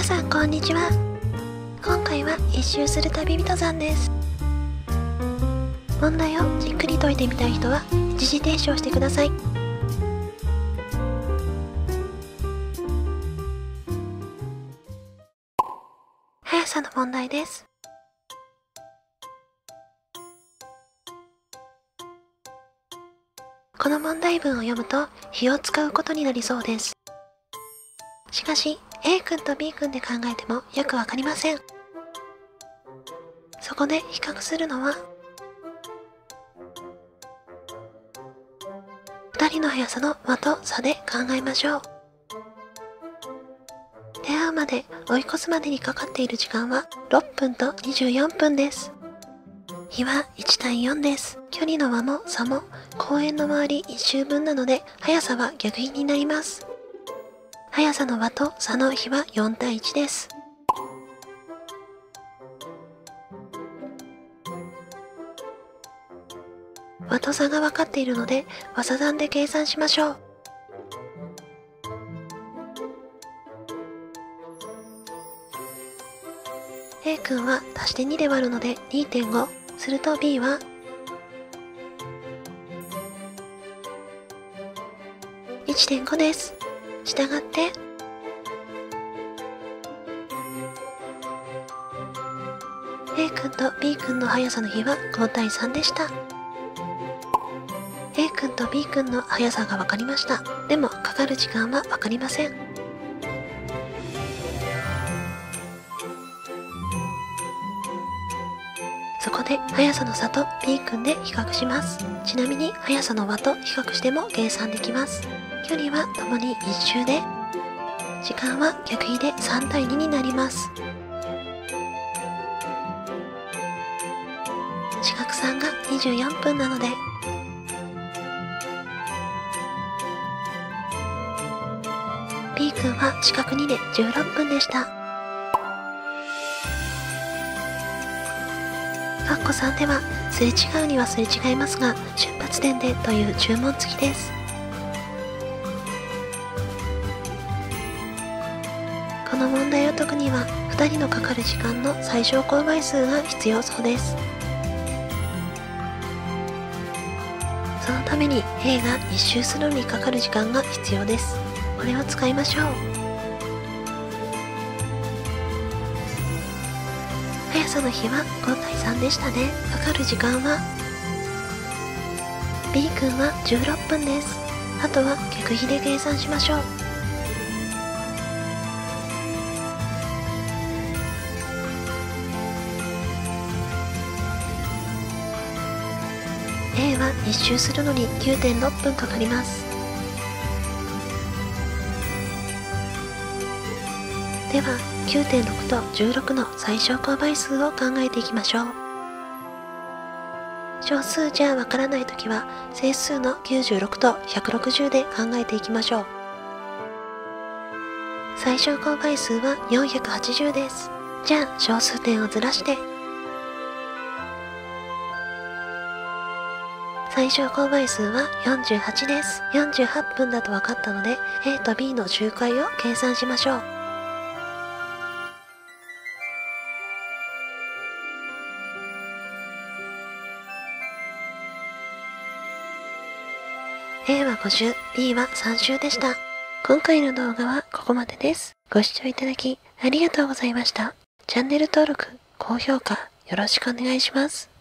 皆さんこんにちは。今回は一周する旅人さんです。問題をじっくり解いてみたい人は一時停止をしてください。速さの問題です。この問題文を読むと火を使うことになりそうです。しかし A 君と B 君で考えてもよくわかりません。そこで比較するのは2人の速さの和と差で考えましょう。出会うまで追い越すまでにかかっている時間は6分と24分です。日は1対4です。距離の和も差も公園の周り1周分なので速さは逆比になります。速さの和と差の比は4対1です。和と差が分かっているので和差算で計算しましょう。A 君は足して2で割るので2.5すると B は？1.5です。したがって。A 君と B 君の速さの比は5対3でした。A 君と B 君の速さが分かりました。でもかかる時間は分かりません。そこで速さの差と B 君で比較します。ちなみに速さの和と比較しても計算できます。距離はともに1周で時間は逆比で3対2になります。四角3が24分なので「B 君は四角2で16分でした」カッコ3ではすれ違うにはすれ違いますが出発点でという注文付きです。この問題を解くには2人のかかる時間の最小公倍数が必要そうです。そのために A が1周するのにかかる時間が必要です。これを使いましょう。速さの比は5対3でしたね。かかる時間は B 君は16分です。あとは逆比で計算しましょう。は1周するのに9.6分かかります。では9.6と16の最小公倍数を考えていきましょう。小数じゃわからないときは整数の96と160で考えていきましょう。最小公倍数は480です。じゃあ小数点をずらして最小公倍数は48です。48分だと分かったので、A と B の周回を計算しましょう。A は5周、B は3周でした。今回の動画はここまでです。ご視聴いただきありがとうございました。チャンネル登録、高評価よろしくお願いします。